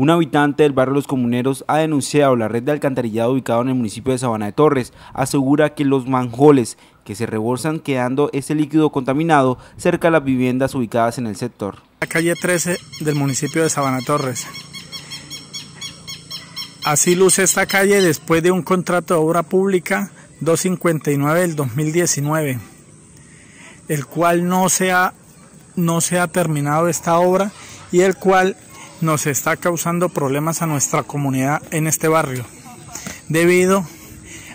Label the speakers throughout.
Speaker 1: Un habitante del barrio Los Comuneros ha denunciado la red de alcantarillado ubicado en el municipio de Sabana de Torres. Asegura que los manjoles que se rebolsan quedando ese líquido contaminado cerca de las viviendas ubicadas en el sector.
Speaker 2: La calle 13 del municipio de Sabana Torres. Así luce esta calle después de un contrato de obra pública 259 del 2019, el cual no se ha, no se ha terminado esta obra y el cual nos está causando problemas a nuestra comunidad en este barrio, debido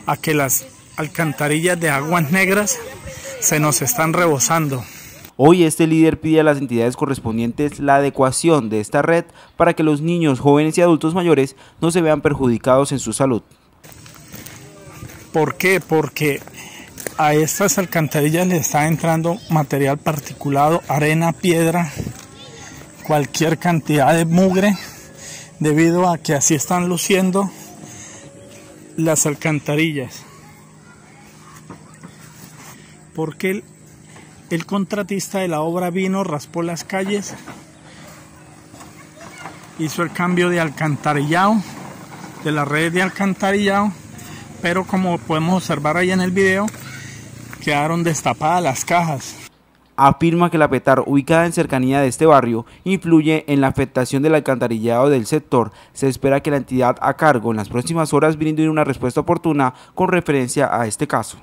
Speaker 2: a que las alcantarillas de aguas negras se nos están rebosando.
Speaker 1: Hoy este líder pide a las entidades correspondientes la adecuación de esta red para que los niños, jóvenes y adultos mayores no se vean perjudicados en su salud.
Speaker 2: ¿Por qué? Porque a estas alcantarillas le está entrando material particulado, arena, piedra, cualquier cantidad de mugre debido a que así están luciendo las alcantarillas. Porque el, contratista de la obra vino, raspó las calles, hizo el cambio de alcantarillado, de la red de alcantarillado, pero como podemos observar ahí en el video, quedaron destapadas las cajas
Speaker 1: afirma que la petar ubicada en cercanía de este barrio influye en la afectación del alcantarillado del sector. Se espera que la entidad a cargo en las próximas horas brinde una respuesta oportuna con referencia a este caso.